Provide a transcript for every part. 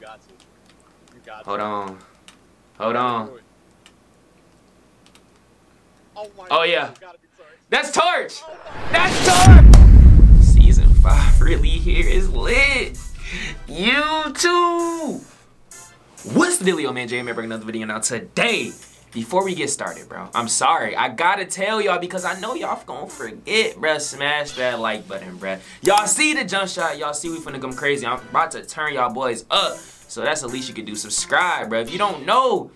got to. You got Hold to. on. Hold on. Oh, oh my Oh, yeah. God, gotta be sorry. That's Torch! Oh That's Torch! Season 5 really here is lit. You too! What's the dealio, man? JM bringing another video now today. Before we get started, bro, I'm sorry. I gotta tell y'all because I know y'all gonna forget, bruh. Smash that like button, bruh. Y'all see the jump shot. Y'all see we finna come crazy. I'm about to turn y'all boys up. So that's the least you could do. Subscribe, bro. If you don't know,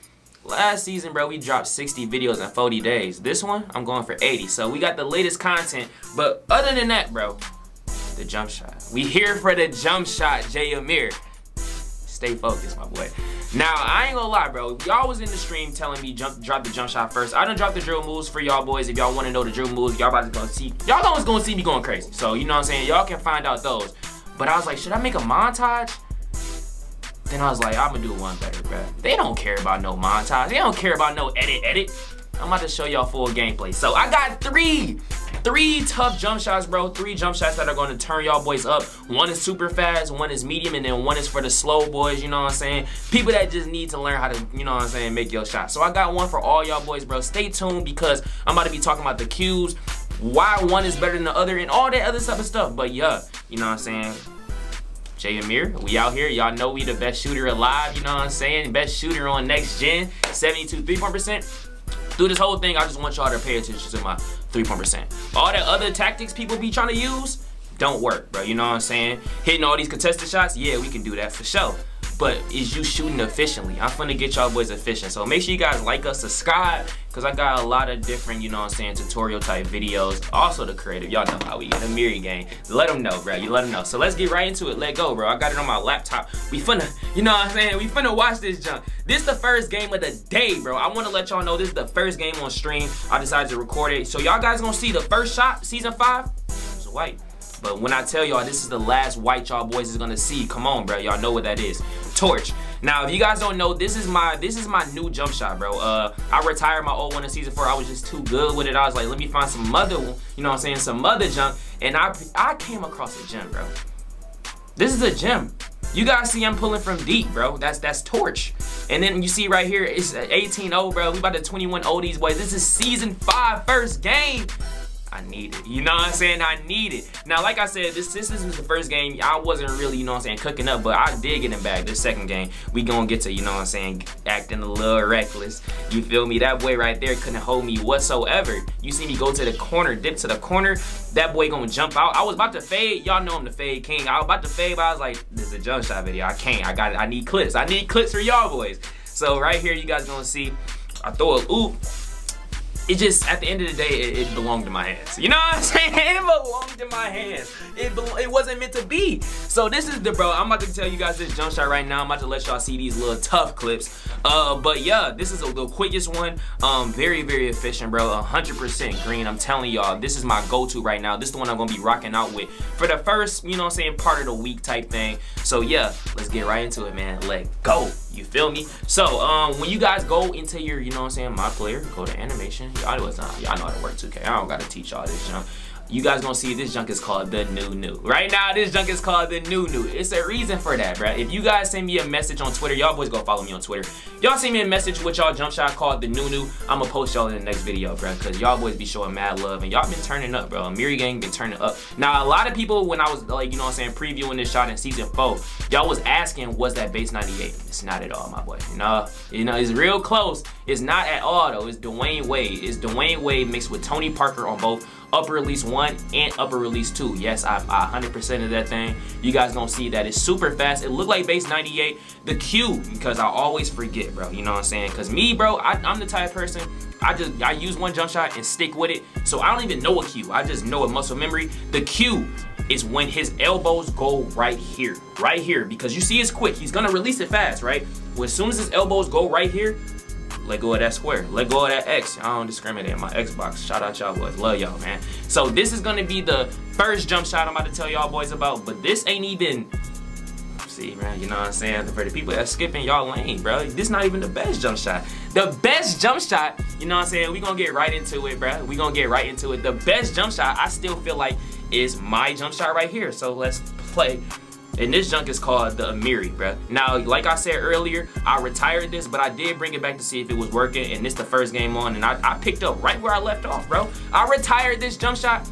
Last season, bro, we dropped 60 videos in 40 days. This one, I'm going for 80. So we got the latest content. But other than that, bro, the jump shot. We here for the jump shot, Jay Amir. Stay focused, my boy. Now, I ain't gonna lie, bro. Y'all was in the stream telling me jump, drop the jump shot first. I done dropped the drill moves for y'all boys. If y'all wanna know the drill moves, y'all about to go see. Y'all always gonna see me going crazy. So, you know what I'm saying? Y'all can find out those. But I was like, should I make a montage? Then I was like, I'm gonna do one better, bro. They don't care about no montage. They don't care about no edit, edit. I'm about to show y'all full gameplay. So I got three, three tough jump shots, bro. Three jump shots that are gonna turn y'all boys up. One is super fast, one is medium, and then one is for the slow boys, you know what I'm saying? People that just need to learn how to, you know what I'm saying, make your shot. So I got one for all y'all boys, bro. Stay tuned because I'm about to be talking about the cues, why one is better than the other, and all that other type of stuff. But yeah, you know what I'm saying? Jay Amir, we out here. Y'all know we the best shooter alive, you know what I'm saying? Best shooter on next gen, 72 three-point percent. Through this whole thing, I just want y'all to pay attention to my three-point percent. All the other tactics people be trying to use, don't work, bro. You know what I'm saying? Hitting all these contested shots, yeah, we can do that for sure. But is you shooting efficiently? I'm finna get y'all boys efficient. So make sure you guys like us, subscribe, because I got a lot of different, you know what I'm saying, tutorial type videos. Also the creative, y'all know how we get a Miri game. Let them know, bro. You let them know. So let's get right into it. Let go, bro. I got it on my laptop. We finna, you know what I'm saying? We finna watch this junk. This is the first game of the day, bro. I wanna let y'all know this is the first game on stream. I decided to record it. So y'all guys gonna see the first shot, season five, it's white. But when I tell y'all this is the last white y'all boys is gonna see, come on, bro. Y'all know what that is. Torch. Now, if you guys don't know, this is my this is my new jump shot, bro. Uh, I retired my old one in season four. I was just too good with it. I was like, let me find some other, you know what I'm saying, some other jump. And I I came across a gem, bro. This is a gem. You guys see I'm pulling from deep, bro. That's that's torch. And then you see right here, it's 18-0, bro. We about to 21-0 these boys. This is season five, first game. I need it. You know what I'm saying? I need it. Now, like I said, this this is the first game. I wasn't really, you know what I'm saying, cooking up, but I did get in back. This second game, we gonna get to, you know what I'm saying, acting a little reckless. You feel me? That boy right there couldn't hold me whatsoever. You see me go to the corner, dip to the corner, that boy gonna jump out. I was about to fade. Y'all know I'm the fade king. I was about to fade, but I was like, this is a jump shot video. I can't. I got it. I need clips. I need clips for y'all boys. So right here, you guys gonna see, I throw a oop it just at the end of the day it, it, belonged to my hands. You know what i'm saying? It belonged to my hands. It, it wasn't meant to be. So this is the bro i'm about to tell you guys this jump shot right now. I'm about to let y'all see these little tough clips. Uh but yeah this is a, the quickest one. Um very very efficient bro. 100 percent green. I'm telling y'all this is my go-to right now. This is the one i'm gonna be rocking out with for the first you know what i'm saying part of the week type thing. So yeah let's get right into it man. Let go you feel me so um when you guys go into your you know what i'm saying my player go to animation y'all know, it's not, y'all know how to work 2K. I don't gotta teach y'all this. You guys gonna see this junk is called the new new. Right now, this junk is called the new new. It's a reason for that, bro. If you guys send me a message on Twitter, y'all boys go follow me on Twitter. Y'all send me a message with y'all jump shot called the new new. I'ma post y'all in the next video, bro. Cause y'all boys be showing mad love and y'all been turning up, bro. Miri gang been turning up. Now, a lot of people, when I was like, you know what I'm saying, previewing this shot in season four, y'all was asking, was that base 98? It's not at all, my boy. You know, you know, it's real close. It's not at all though. It's Dwyane Wade. It's Dwyane Wade mixed with Tony Parker on both upper release one and upper release two. Yes, I 100% of that thing. You guys gonna see that it's super fast. It looked like base 98. The cue, because I always forget, bro. You know what I'm saying? Because me, bro, I, I'm the type of person, I just, I use one jump shot and stick with it. So I don't even know a cue. I just know a muscle memory. The cue is when his elbows go right here, right here. Because you see it's quick. He's gonna release it fast, right? Well, as soon as his elbows go right here, let go of that square. Let go of that X. I don't discriminate. My Xbox. Shout out y'all boys. Love y'all, man. So this is gonna be the first jump shot I'm about to tell y'all boys about. But this ain't even. See, man, you know what I'm saying? For the people that skipping y'all lane, bro. This not even the best jump shot. The best jump shot, you know what I'm saying? We gonna get right into it, bro. We gonna get right into it. The best jump shot, I still feel like, is my jump shot right here. So let's play And this junk is called the Amiri, bro. Now, like I said earlier, I retired this, but I did bring it back to see if it was working. And this the first game on, and I, I picked up right where I left off, bro. I retired this jump shot.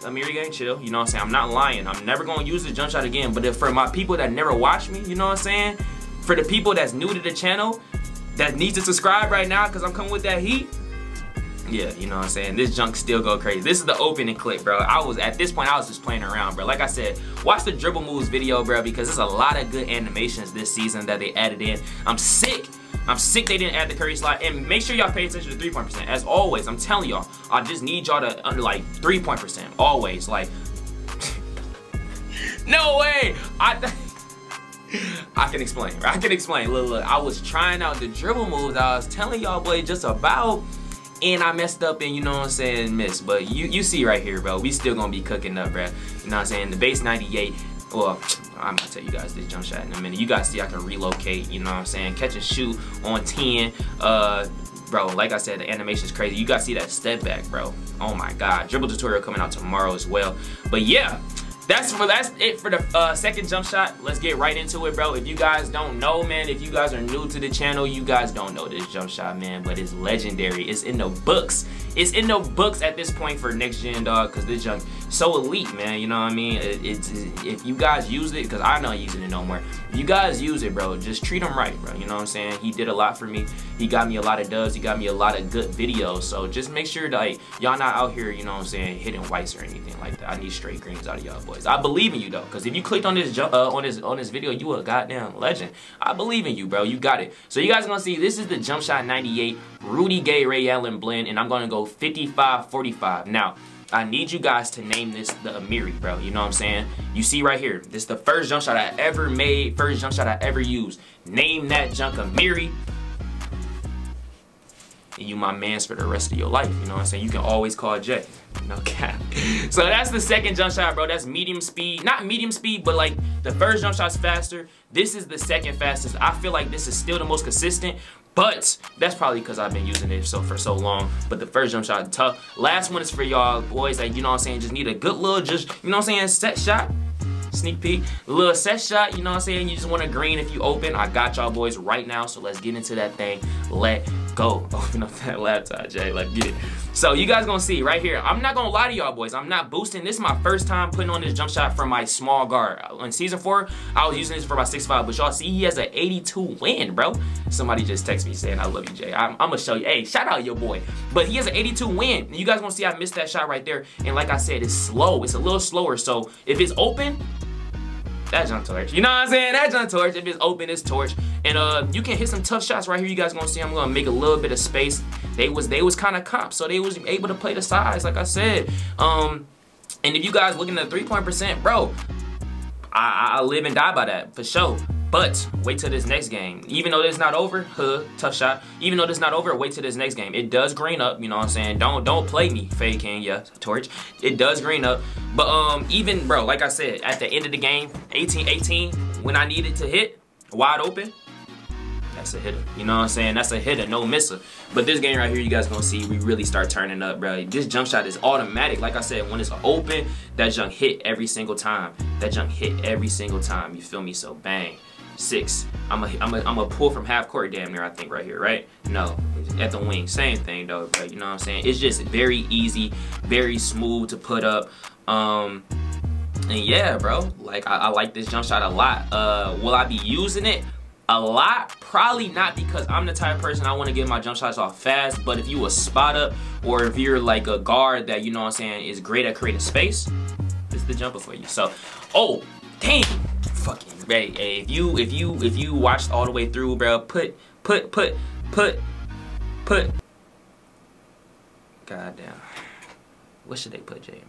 Amiri gang chill, you know what I'm saying? I'm not lying. I'm never gonna use this jump shot again. But for my people that never watch me, you know what I'm saying? For the people that's new to the channel, that needs to subscribe right now, because I'm coming with that heat, yeah, you know what I'm saying? This junk still go crazy. This is the opening clip, bro. I was, at this point, I was just playing around, bro. Like I said, watch the dribble moves video, bro, because there's a lot of good animations this season that they added in. I'm sick. I'm sick they didn't add the Curry slide. And make sure y'all pay attention to three-point percent. As always, I'm telling y'all, I just need y'all to under like three-point percent. Always. Like, no way. I I can explain. I can explain. Look, look, I was trying out the dribble moves I was telling y'all boy just about and I messed up and you know what I'm saying, missed. But you you see right here, bro, we still gonna be cooking up, bro. You know what I'm saying? The base 98, well, I'm gonna tell you guys this jump shot in a minute. You guys see I can relocate, you know what I'm saying? Catch and shoot on 10. Uh, bro, like I said, the animation is crazy. You guys see that step back, bro. Oh my God. Dribble tutorial coming out tomorrow as well. But yeah, that's for that's it for the uh, second jump shot. Let's get right into it, bro. If you guys don't know, man, if you guys are new to the channel, you guys don't know this jump shot, man, but it's legendary. It's in the books. It's in the books at this point for next gen, dog, because this junk so elite, man. You know what I mean? It, it's if you guys use it, because I'm not using it no more. If you guys use it, bro, just treat him right, bro. You know what I'm saying? He did a lot for me. He got me a lot of dubs. He got me a lot of good videos. So just make sure that like, y'all not out here, you know what I'm saying, hitting whites or anything like that. I need straight greens out of y'all boys. I believe in you though, because if you clicked on this uh, on this on this video, you a goddamn legend. I believe in you, bro. You got it. So you guys gonna see this is the Jump Shot 98 Rudy Gay Ray Allen blend, and I'm gonna go 55-45. Now. I need you guys to name this the Amiri, bro. You know what I'm saying? You see right here, this is the first jump shot I ever made, first jump shot I ever used. Name that junk Amiri. And you my mans for the rest of your life. You know what I'm saying? You can always call Jay. No cap. So that's the second jump shot, bro. That's medium speed. Not medium speed, but like the first jump shot's faster. This is the second fastest. I feel like this is still the most consistent, but that's probably because I've been using it so for so long. But the first jump shot, tough. Last one is for y'all boys like, you know what I'm saying, just need a good little, just, you know what I'm saying, set shot. Sneak peek, little set shot, you know what I'm saying? You just want a green if you open. I got y'all boys right now, so let's get into that thing. Let go. Open up that laptop, Jay. Like, get it. So you guys gonna see right here. I'm not gonna lie to y'all boys. I'm not boosting. This is my first time putting on this jump shot for my small guard. In season four, I was using this for about 6'5", but y'all see he has an 82 win, bro. Somebody just text me saying, I love you, Jay. I'm, I'm, gonna show you. Hey, shout out your boy. But he has an 82 win. You guys gonna see I missed that shot right there. And like I said, it's slow. It's a little slower. So if it's open, that jump torch. You know what I'm saying? That jump torch. If it's open, it's torch. And uh, you can hit some tough shots right here. You guys gonna see I'm gonna make a little bit of space. They was they was kind of comp, so they was able to play the size, like I said. Um, and if you guys looking at three point percent, bro, I, I live and die by that for sure. But wait till this next game. Even though it's not over, huh, tough shot. Even though this not over, wait till this next game. It does green up, you know what I'm saying? Don't don't play me, Fade King, yeah, torch. It does green up. But um, even bro, like I said, at the end of the game, 18-18, when I needed to hit, wide open, that's a hitter. You know what I'm saying? That's a hitter, no misser. But this game right here, you guys gonna see, we really start turning up, bro. This jump shot is automatic. Like I said, when it's open, that junk hit every single time. That junk hit every single time. You feel me? So bang six. I'm a, I'm a, I'm a pull from half court damn near, I think, right here, right? No, at the wing, same thing though, but you know what I'm saying? It's just very easy, very smooth to put up. Um, and yeah, bro, like I, I like this jump shot a lot. Uh, will I be using it? a lot probably not because i'm the type of person i want to get my jump shots off fast but if you a spot up or if you're like a guard that you know what i'm saying is great at creating space this is the jumper for you so oh dang fucking hey, hey, if you if you if you watched all the way through, bro, put put put put put. Goddamn. What should they put, J?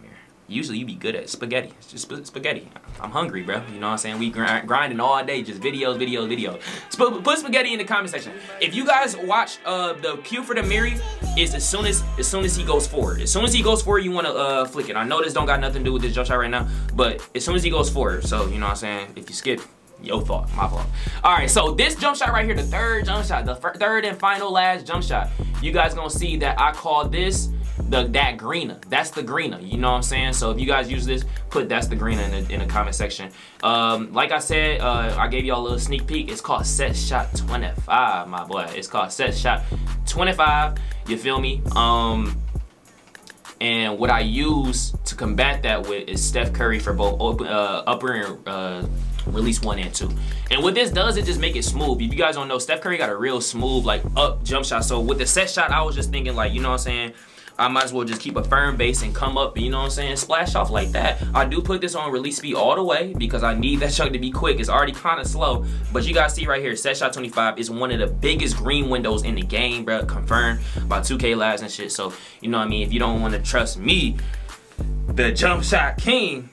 Usually you be good at spaghetti. It's just sp spaghetti. I'm hungry, bro. You know what I'm saying? We grind, grinding all day, just videos, videos, videos. Sp put spaghetti in the comment section. If you guys watch uh, the cue for the Miri, is as soon as as soon as he goes forward. As soon as he goes forward, you want to uh, flick it. I know this don't got nothing to do with this jump shot right now, but as soon as he goes forward, so you know what I'm saying? If you skip, your fault, my fault. All right, so this jump shot right here, the third jump shot, the third and final last jump shot, you guys gonna see that I call this the that greener. That's the greener. You know what I'm saying? So if you guys use this, put that's the greener in the, in the comment section. Um, like I said, uh, I gave y'all a little sneak peek. It's called Set Shot 25, my boy. It's called Set Shot 25. You feel me? Um, and what I use to combat that with is Steph Curry for both open, uh, upper and uh, release one and two. And what this does, it just make it smooth. If you guys don't know, Steph Curry got a real smooth, like up jump shot. So with the set shot, I was just thinking like, you know what I'm saying? I might as well just keep a firm base and come up, you know what I'm saying, splash off like that. I do put this on release speed all the way because I need that chunk to be quick. It's already kind of slow, but you guys see right here, set shot 25 is one of the biggest green windows in the game, bro, confirmed by 2K Labs and shit. So, you know what I mean, if you don't want to trust me, the jump shot king,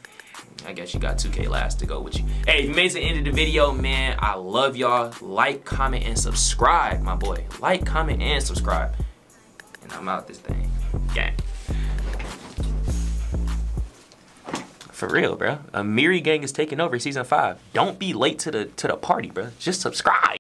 I guess you got 2K Labs to go with you. Hey, you made it to the end of the video, man, I love y'all. Like, comment, and subscribe, my boy. Like, comment, and subscribe. And I'm out this thing. Gang. For real, bro. A Miri gang is taking over season five. Don't be late to the to the party, bro. Just subscribe.